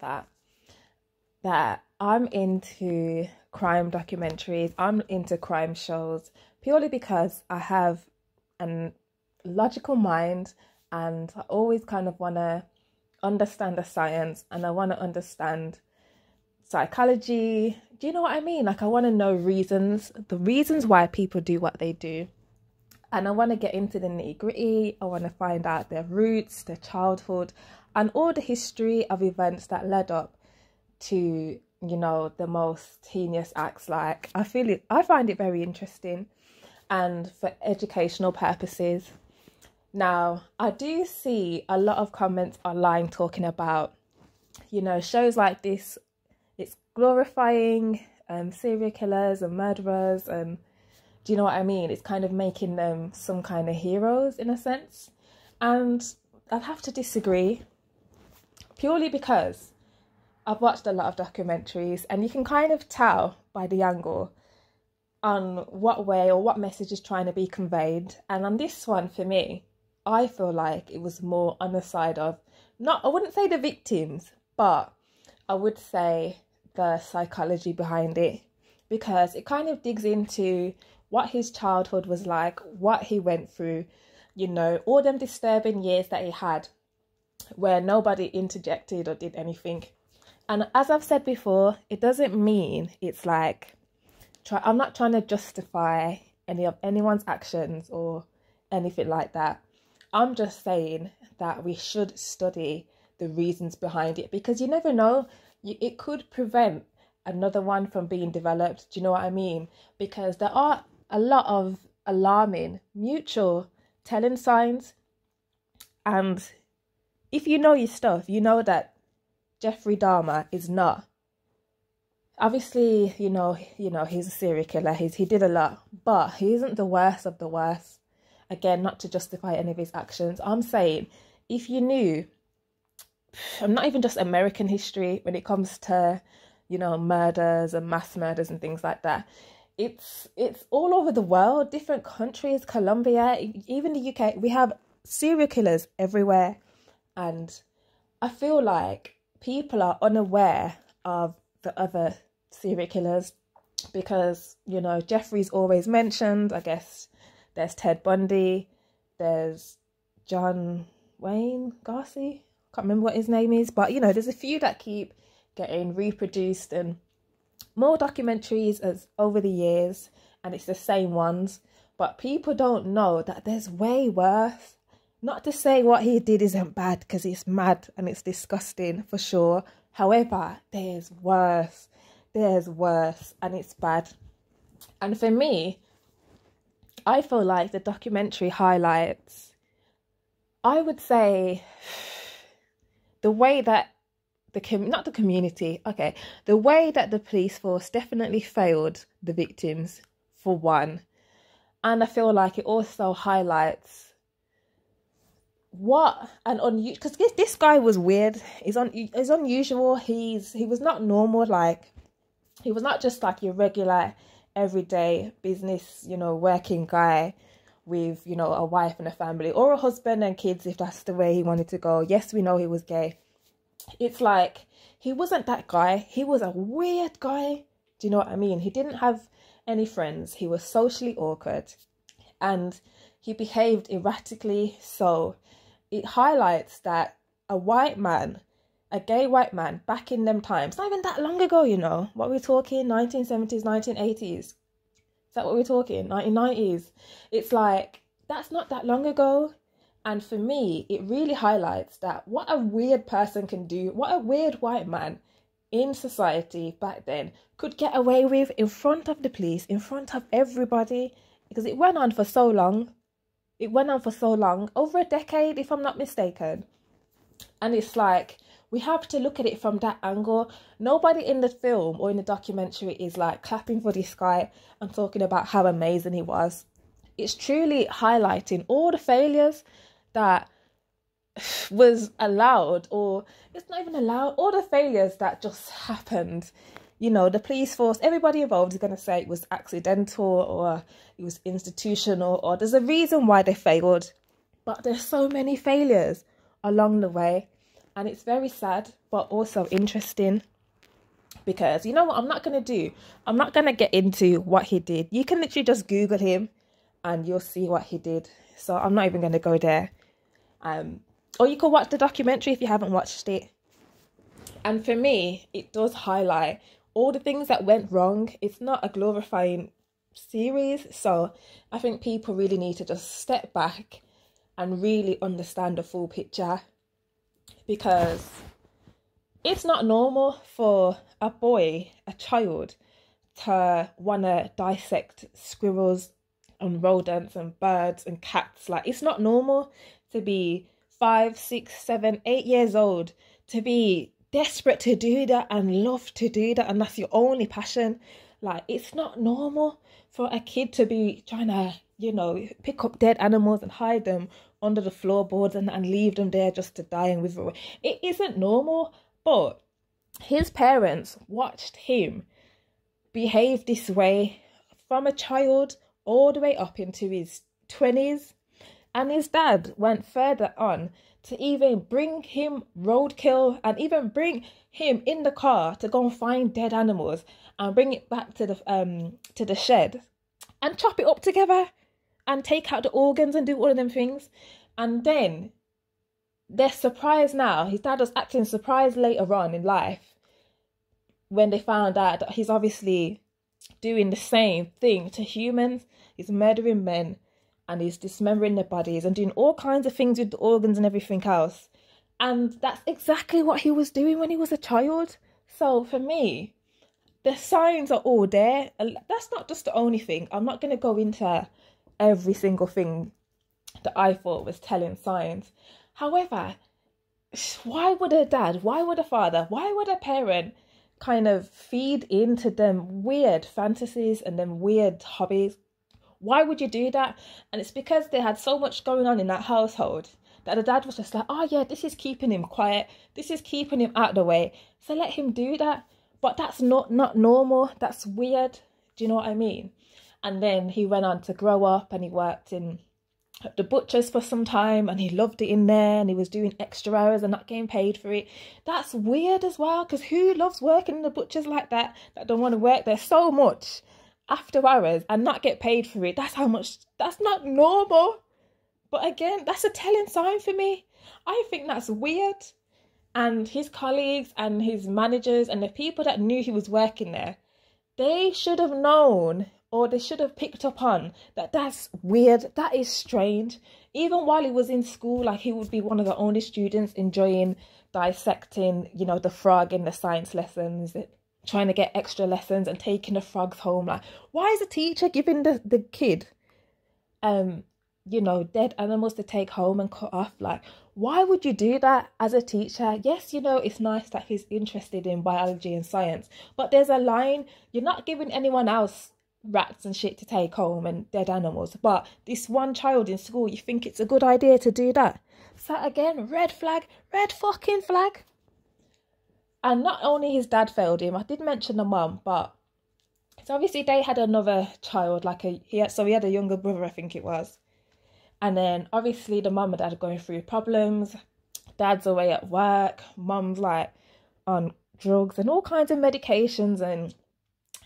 that that I'm into crime documentaries, I'm into crime shows purely because I have an logical mind and I always kind of want to understand the science and I want to understand psychology. Do you know what I mean? Like, I want to know reasons, the reasons why people do what they do. And I want to get into the nitty gritty. I want to find out their roots, their childhood, and all the history of events that led up to, you know, the most heinous acts. Like, I feel it, I find it very interesting and for educational purposes. Now, I do see a lot of comments online talking about, you know, shows like this, it's glorifying um, serial killers and murderers. And do you know what I mean? It's kind of making them some kind of heroes in a sense. And I'd have to disagree purely because I've watched a lot of documentaries and you can kind of tell by the angle on what way or what message is trying to be conveyed. And on this one, for me, I feel like it was more on the side of not, I wouldn't say the victims, but I would say the psychology behind it because it kind of digs into what his childhood was like, what he went through, you know, all them disturbing years that he had where nobody interjected or did anything. And as I've said before, it doesn't mean it's like try I'm not trying to justify any of anyone's actions or anything like that. I'm just saying that we should study the reasons behind it because you never know, it could prevent another one from being developed. Do you know what I mean? Because there are a lot of alarming mutual telling signs. And if you know your stuff, you know that Jeffrey Dahmer is not. Obviously, you know, you know, he's a serial killer. He's he did a lot, but he isn't the worst of the worst again, not to justify any of his actions. I'm saying if you knew, I'm not even just American history when it comes to, you know, murders and mass murders and things like that. It's it's all over the world, different countries, Colombia, even the UK. We have serial killers everywhere, and I feel like people are unaware of the other serial killers because you know Jeffrey's always mentioned. I guess there's Ted Bundy. There's John Wayne Gacy. I can't remember what his name is, but you know, there's a few that keep getting reproduced and more documentaries as over the years, and it's the same ones. But people don't know that there's way worse. Not to say what he did isn't bad because it's mad and it's disgusting for sure. However, there's worse. There's worse and it's bad. And for me, I feel like the documentary highlights, I would say, the way that the com- not the community, okay, the way that the police force definitely failed the victims for one, and I feel like it also highlights what an unusual because this, this guy was weird. He's on he's unusual. He's he was not normal. Like he was not just like your regular everyday business, you know, working guy with, you know, a wife and a family or a husband and kids if that's the way he wanted to go. Yes, we know he was gay. It's like he wasn't that guy. He was a weird guy. Do you know what I mean? He didn't have any friends. He was socially awkward and he behaved erratically. So it highlights that a white man a gay white man back in them times, not even that long ago, you know. What we're talking, 1970s, 1980s. Is that what we're talking? 1990s. It's like, that's not that long ago. And for me, it really highlights that what a weird person can do, what a weird white man in society back then could get away with in front of the police, in front of everybody, because it went on for so long. It went on for so long, over a decade, if I'm not mistaken. And it's like, we have to look at it from that angle. Nobody in the film or in the documentary is like clapping for this guy and talking about how amazing he was. It's truly highlighting all the failures that was allowed, or it's not even allowed, all the failures that just happened. You know, the police force, everybody involved is going to say it was accidental or it was institutional, or there's a reason why they failed. But there's so many failures along the way And it's very sad, but also interesting because you know what I'm not going to do? I'm not going to get into what he did. You can literally just Google him and you'll see what he did. So I'm not even going to go there. Um, or you can watch the documentary if you haven't watched it. And for me, it does highlight all the things that went wrong. It's not a glorifying series. So I think people really need to just step back and really understand the full picture because it's not normal for a boy, a child, to want to dissect squirrels and rodents and birds and cats. Like, it's not normal to be five, six, seven, eight years old to be desperate to do that and love to do that, and that's your only passion. Like, it's not normal for a kid to be trying to, you know, pick up dead animals and hide them under the floorboards and, and leave them there just to die and wither away. It isn't normal, but his parents watched him behave this way from a child all the way up into his 20s. And his dad went further on to even bring him roadkill and even bring him in the car to go and find dead animals and bring it back to the um to the shed and chop it up together and take out the organs and do all of them things. And then they're surprised now. His dad was acting surprised later on in life when they found out that he's obviously doing the same thing to humans. He's murdering men and he's dismembering their bodies and doing all kinds of things with the organs and everything else. And that's exactly what he was doing when he was a child. So for me, the signs are all there. That's not just the only thing. I'm not going to go into every single thing that I thought was telling signs. However, why would a dad, why would a father, why would a parent kind of feed into them weird fantasies and them weird hobbies? Why would you do that? And it's because they had so much going on in that household that the dad was just like, oh yeah, this is keeping him quiet. This is keeping him out of the way. So let him do that. But that's not not normal. That's weird. Do you know what I mean? And then he went on to grow up and he worked in the butchers for some time and he loved it in there and he was doing extra hours and not getting paid for it. That's weird as well because who loves working in the butchers like that that don't want to work there so much after hours and not get paid for it? That's how much, that's not normal. But again, that's a telling sign for me. I think that's weird. And his colleagues and his managers and the people that knew he was working there, they should have known or they should have picked up on that that's weird, that is strange. Even while he was in school, like he would be one of the only students enjoying dissecting, you know, the frog in the science lessons, trying to get extra lessons and taking the frogs home. Like, why is a teacher giving the, the kid um you know, dead animals to take home and cut off. Like, why would you do that as a teacher? Yes, you know, it's nice that he's interested in biology and science, but there's a line. You're not giving anyone else rats and shit to take home and dead animals. But this one child in school, you think it's a good idea to do that. So again, red flag, red fucking flag. And not only his dad failed him, I did mention the mum, but so obviously they had another child, like a he had so he had a younger brother, I think it was. And then obviously the mum and dad are going through problems. Dad's away at work, mum's like on drugs and all kinds of medications and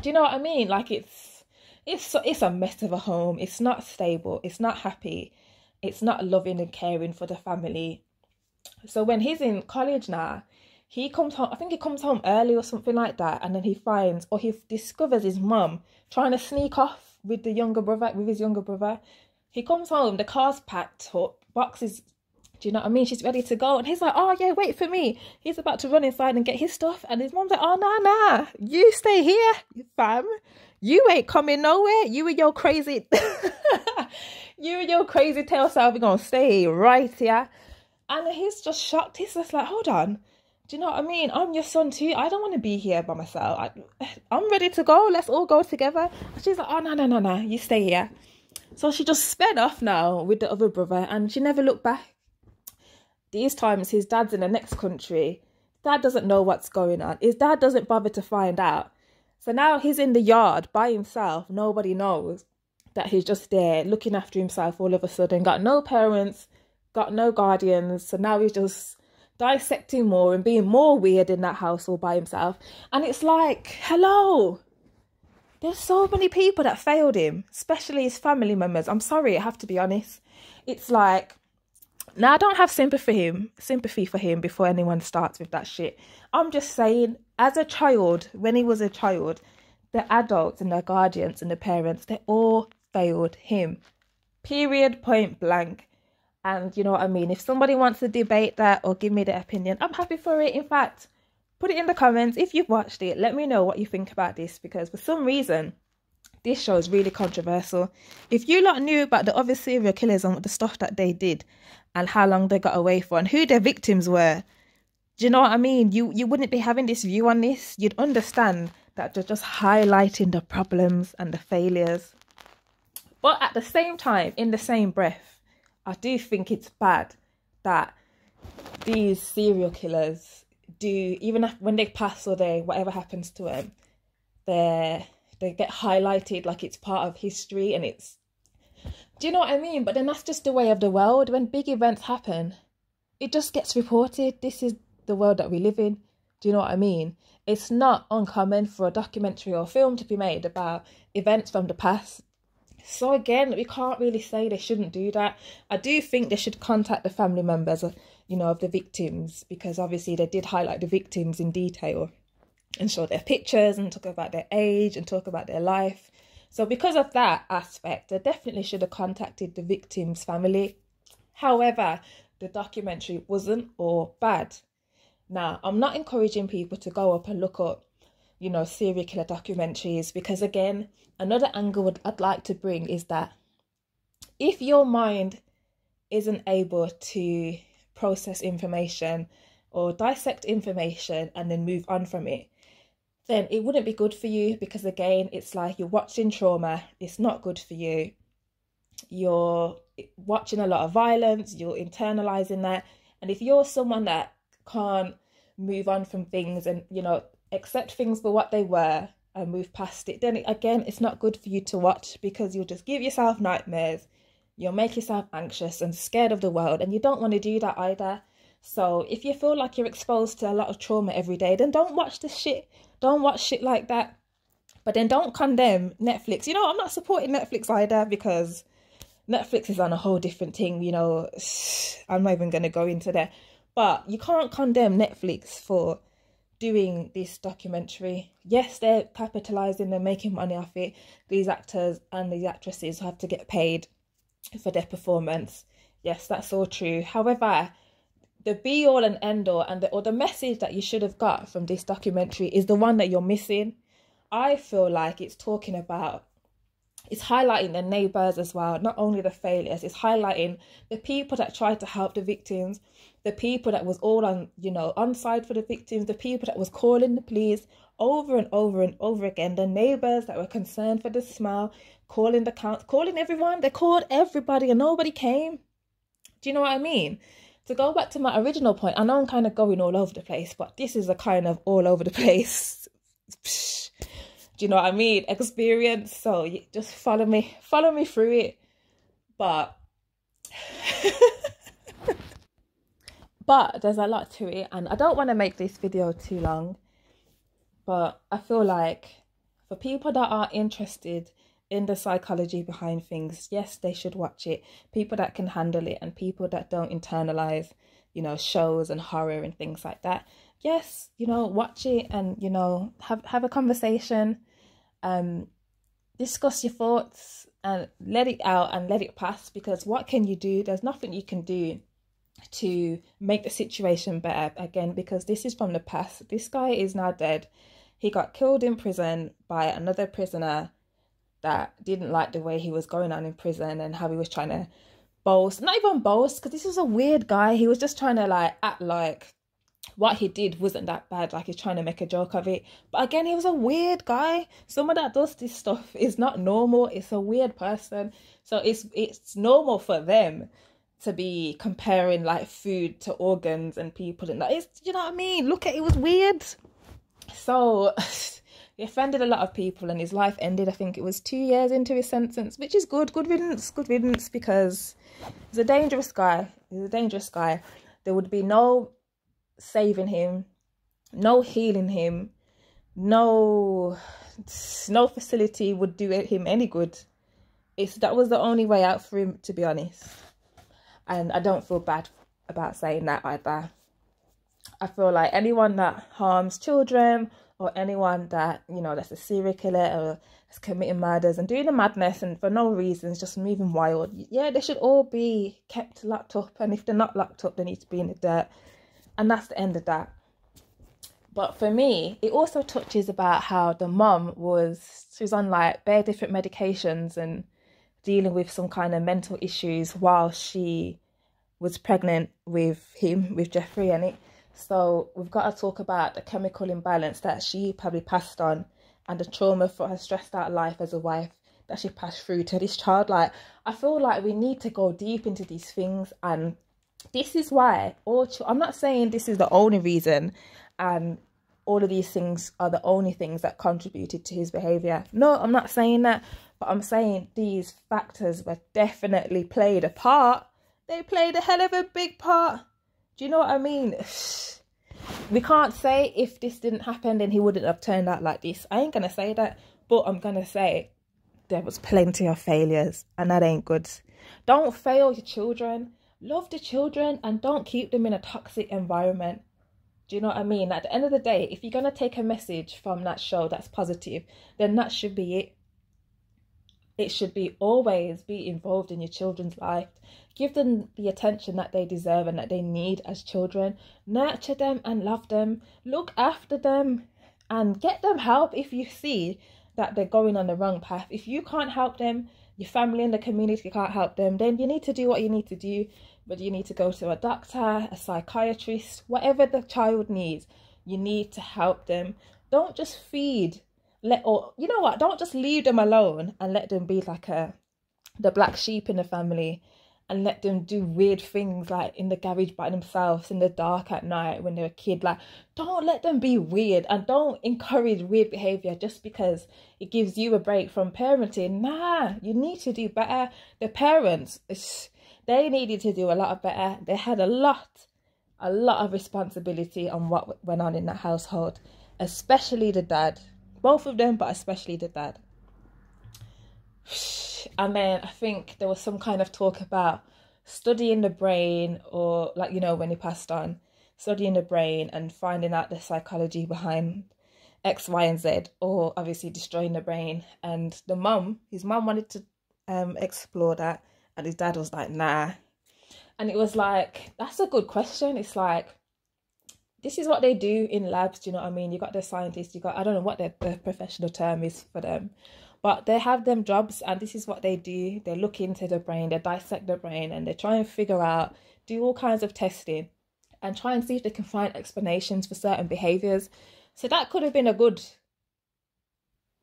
do you know what I mean? Like it's it's it's a mess of a home. It's not stable. It's not happy. It's not loving and caring for the family. So when he's in college now, he comes home. I think he comes home early or something like that, and then he finds or he discovers his mum trying to sneak off with the younger brother, with his younger brother. He comes home, the car's packed up, boxes do you know what I mean? She's ready to go. And he's like, oh, yeah, wait for me. He's about to run inside and get his stuff. And his mom's like, oh, nah, nah. You stay here, fam. You ain't coming nowhere. You and your crazy... you and your crazy tail self are going to stay right here. And he's just shocked. He's just like, hold on. Do you know what I mean? I'm your son too. I don't want to be here by myself. I, I'm ready to go. Let's all go together. And she's like, oh, no, no, no, no. You stay here. So she just sped off now with the other brother and she never looked back these times his dad's in the next country. Dad doesn't know what's going on. His dad doesn't bother to find out. So now he's in the yard by himself. Nobody knows that he's just there looking after himself all of a sudden. Got no parents, got no guardians. So now he's just dissecting more and being more weird in that house all by himself. And it's like, hello. There's so many people that failed him, especially his family members. I'm sorry, I have to be honest. It's like now I don't have sympathy for him, sympathy for him before anyone starts with that shit. I'm just saying, as a child, when he was a child, the adults and the guardians and the parents, they all failed him. Period, point blank. And you know what I mean? If somebody wants to debate that or give me their opinion, I'm happy for it. In fact, put it in the comments if you've watched it. Let me know what you think about this because for some reason, this show is really controversial. If you lot knew about the other serial killers and the stuff that they did and how long they got away for and who their victims were, do you know what I mean? You you wouldn't be having this view on this. You'd understand that they're just highlighting the problems and the failures. But at the same time, in the same breath, I do think it's bad that these serial killers do, even when they pass or they whatever happens to them, they they get highlighted like it's part of history and it's. Do you know what I mean? But then that's just the way of the world. When big events happen, it just gets reported. This is the world that we live in. Do you know what I mean? It's not uncommon for a documentary or film to be made about events from the past so again, we can't really say they shouldn't do that. I do think they should contact the family members, uh, you know, of the victims because obviously they did highlight the victims in detail and show their pictures and talk about their age and talk about their life. So because of that aspect, they definitely should have contacted the victim's family. However, the documentary wasn't all bad. Now, I'm not encouraging people to go up and look up you know, serial killer documentaries because again, another angle would, I'd like to bring is that if your mind isn't able to process information or dissect information and then move on from it, then it wouldn't be good for you because again, it's like you're watching trauma, it's not good for you. You're watching a lot of violence, you're internalizing that. And if you're someone that can't move on from things and, you know, accept things for what they were and move past it, then again, it's not good for you to watch because you'll just give yourself nightmares. You'll make yourself anxious and scared of the world, and you don't want to do that either. So, if you feel like you're exposed to a lot of trauma every day, then don't watch this shit. Don't watch shit like that. But then don't condemn Netflix. You know, I'm not supporting Netflix either because Netflix is on a whole different thing. You know, I'm not even going to go into that. But you can't condemn Netflix for doing this documentary. Yes, they're capitalizing, they're making money off it. These actors and these actresses have to get paid for their performance. Yes, that's all true. However, the be all and end all and the or the message that you should have got from this documentary is the one that you're missing. I feel like it's talking about it's highlighting the neighbors as well, not only the failures, it's highlighting the people that tried to help the victims, the people that was all on, you know, on side for the victims, the people that was calling the police over and over and over again, the neighbors that were concerned for the smell, calling the count, calling everyone. They called everybody and nobody came. Do you know what I mean? To go back to my original point, I know I'm kind of going all over the place, but this is a kind of all over the place. Do you know what I mean? Experience. So just follow me, follow me through it. But but there's a lot to it and I don't want to make this video too long. But I feel like for people that are interested in the psychology behind things, yes, they should watch it. People that can handle it and people that don't internalize, you know, shows and horror and things like that. Yes, you know, watch it and you know, have have a conversation um, discuss your thoughts and let it out and let it pass because what can you do? There's nothing you can do to make the situation better again because this is from the past. This guy is now dead. He got killed in prison by another prisoner that didn't like the way he was going on in prison and how he was trying to boast. Not even boast because this was a weird guy. He was just trying to like act like what he did wasn't that bad. Like he's trying to make a joke of it. But again, he was a weird guy. Someone that does this stuff is not normal. It's a weird person. So it's it's normal for them to be comparing like food to organs and people and that. It's you know what I mean? Look at it was weird. So he offended a lot of people and his life ended. I think it was two years into his sentence, which is good. Good riddance, good riddance because he's a dangerous guy. He's a dangerous guy. There would be no saving him, no healing him, no no facility would do him any good. It's that was the only way out for him, to be honest. And I don't feel bad about saying that either. I feel like anyone that harms children or anyone that you know that's a serial killer or is committing murders and doing the madness and for no reasons just moving wild yeah they should all be kept locked up and if they're not locked up they need to be in the dirt and that's the end of that but for me it also touches about how the mum was she was on like bare different medications and dealing with some kind of mental issues while she was pregnant with him with jeffrey and it so we've got to talk about the chemical imbalance that she probably passed on and the trauma for her stressed out life as a wife that she passed through to this child. Like I feel like we need to go deep into these things and this is why all I'm not saying this is the only reason and all of these things are the only things that contributed to his behavior. No, I'm not saying that, but I'm saying these factors were definitely played a part. They played a hell of a big part. Do you know what I mean? We can't say if this didn't happen, then he wouldn't have turned out like this. I ain't gonna say that, but I'm gonna say there was plenty of failures, and that ain't good. Don't fail your children. Love the children and don't keep them in a toxic environment. Do you know what I mean? At the end of the day, if you're gonna take a message from that show that's positive, then that should be it. It should be always be involved in your children's life. Give them the attention that they deserve and that they need as children. Nurture them and love them. Look after them and get them help if you see that they're going on the wrong path. If you can't help them, your family and the community can't help them, then you need to do what you need to do. But you need to go to a doctor, a psychiatrist, whatever the child needs, you need to help them. Don't just feed let or you know what don't just leave them alone and let them be like a the black sheep in the family and let them do weird things like in the garage by themselves in the dark at night when they're a kid. Like don't let them be weird and don't encourage weird behavior just because it gives you a break from parenting. Nah you need to do better. The parents they needed to do a lot of better. They had a lot a lot of responsibility on what went on in that household especially the dad. Both of them, but especially the dad. And then I think there was some kind of talk about studying the brain, or like, you know, when he passed on, studying the brain and finding out the psychology behind X, Y, and Z, or obviously destroying the brain. And the mum, his mum wanted to um, explore that, and his dad was like, nah. And it was like, that's a good question. It's like, this is what they do in labs. Do you know what I mean? You got the scientists. You got I don't know what the, the professional term is for them, but they have them jobs, and this is what they do. They look into the brain, they dissect the brain, and they try and figure out, do all kinds of testing, and try and see if they can find explanations for certain behaviors. So that could have been a good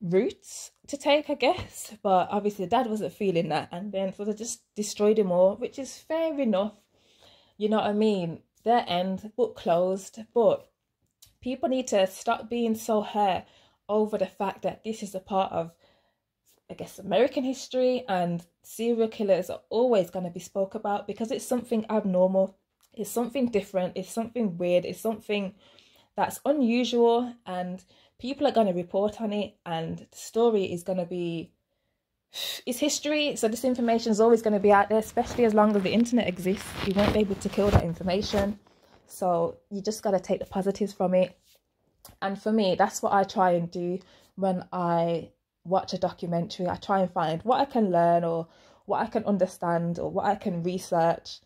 route to take, I guess. But obviously, dad wasn't feeling that, and then sort of just destroyed him all, which is fair enough. You know what I mean? their end, book closed. But people need to stop being so hurt over the fact that this is a part of, I guess, American history and serial killers are always going to be spoke about because it's something abnormal. It's something different. It's something weird. It's something that's unusual and people are going to report on it and the story is going to be it's history, so this information is always going to be out there, especially as long as the internet exists. You won't be able to kill that information. So you just got to take the positives from it. And for me, that's what I try and do when I watch a documentary. I try and find what I can learn or what I can understand or what I can research.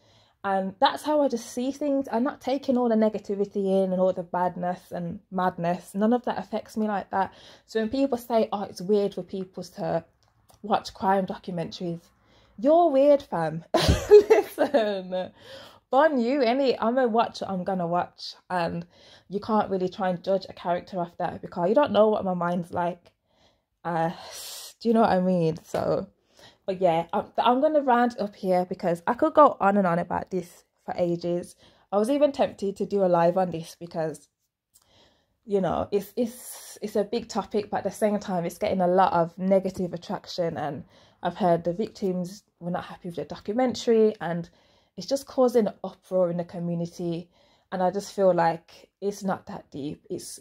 And that's how I just see things. I'm not taking all the negativity in and all the badness and madness. None of that affects me like that. So when people say, oh, it's weird for people to watch crime documentaries. You're weird, fam. Listen, fun you any. I'm a watch. I'm gonna watch, and you can't really try and judge a character off that because you don't know what my mind's like. Uh, do you know what I mean? So, but yeah, I'm, I'm gonna round up here because I could go on and on about this for ages. I was even tempted to do a live on this because you know it's it's it's a big topic but at the same time it's getting a lot of negative attraction and i've heard the victims were not happy with the documentary and it's just causing uproar in the community and I just feel like it's not that deep. It's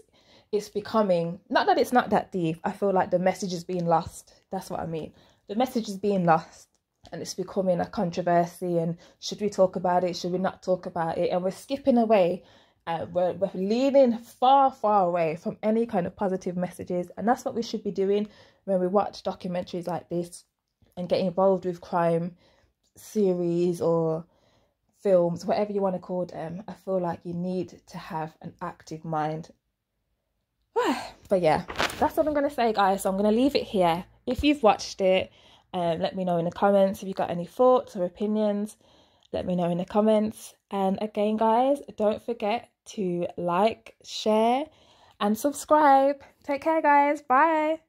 it's becoming not that it's not that deep. I feel like the message is being lost. That's what I mean. The message is being lost and it's becoming a controversy and should we talk about it should we not talk about it and we're skipping away uh, we're, we're leaning far far away from any kind of positive messages and that's what we should be doing when we watch documentaries like this and get involved with crime series or films whatever you want to call them i feel like you need to have an active mind but yeah that's what i'm going to say guys so i'm going to leave it here if you've watched it um, let me know in the comments if you've got any thoughts or opinions. Let me know in the comments. And again, guys, don't forget to like, share, and subscribe. Take care, guys. Bye.